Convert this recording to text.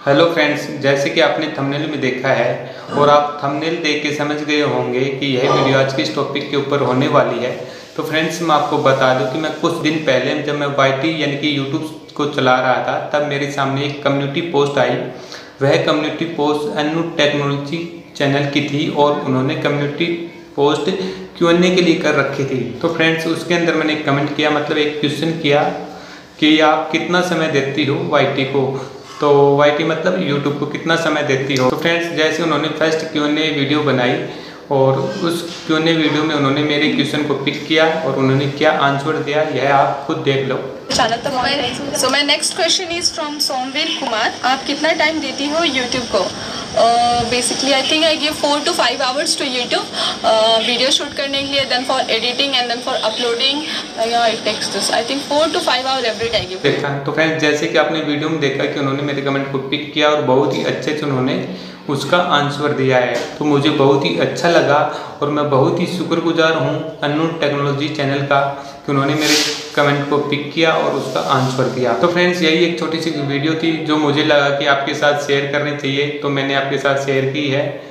Hello friends जैसे कि आपने थंबनेल में देखा है, और आप थंबनेल देख के समझ गए होंगे कि यह वीडियो आज के इस टॉपिक के ऊपर होने वाली है। तो फ्रेंड्स मैं आपको बता दूँ कि मैं कुछ दिन पहले जब मैं वाईटी यानी कि यूट्यूब को चला रहा था, तब मेरे सामने एक कम्युनिटी पोस्ट आई। वह community post Anu technology channel की थी, और उन्होंने कम्युनिटी पोस्ट क्यू के लिए कर रखी थी। तो फ्रेंड्स उसके अंदर मैंने कमेंट किया मतलब एक क्वेश्चन किया कि आप कितना समय देती हो YT को? तो वाई टी मतलब यूट्यूब को कितना समय देती हो? तो फ्रेंड्स जैसे उन्होंने फ़र्स्ट क्यों ने वीडियो बनाई और उस क्यों ने वीडियो में उन्होंने मेरे क्वेश्चन को पिक किया और उन्होंने क्या आंसर दिया, यह आप खुद देख लो। So my next question is from Somvir Kumar आप कितना टाइम देती हो यूट्यूब को? Basically I think I give four to five hours to YouTube video shoot करने के लिए then for editing and then for uploading I think four to five hour every time देखा तो खैर जैसे कि आपने वीडियो में देखा कि उन्होंने मेरे कमेंट को पिक किया और बहुत ही अच्छे से उन्होंने उसका आंसर दिया है। तो मुझे बहुत ही अच्छा लगा और मैं बहुत ही शुक्रगुजार हूँ अनु टेक्नोलॉजी चैनल का कि उन्होंने मेरे कमेंट को पिक किया और उसका आंसर दिया। तो फ्रेंड्स यही एक छोटी सी वीडियो थी जो मुझे लगा कि आपके साथ शेयर करनी चाहिए तो मैंने आपके साथ शेयर की है।